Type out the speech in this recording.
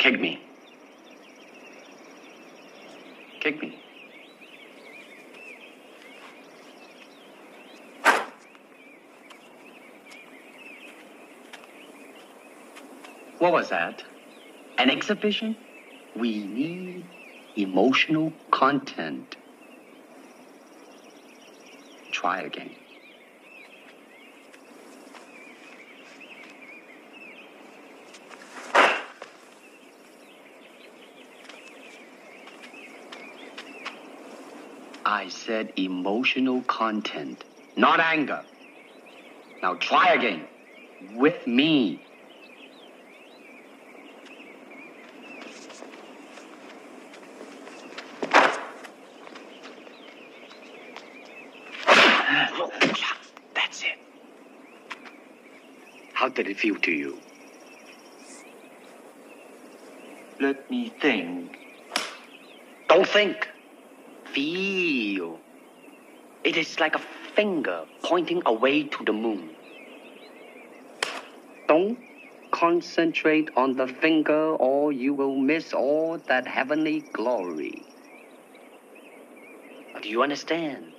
Kick me. Kick me. What was that? An exhibition? We need emotional content. Try again. I said emotional content, not anger. Now try again. With me. That's it. How did it feel to you? Let me think. Don't think. Feel. It is like a finger pointing away to the moon. Don't concentrate on the finger or you will miss all that heavenly glory. Do you understand?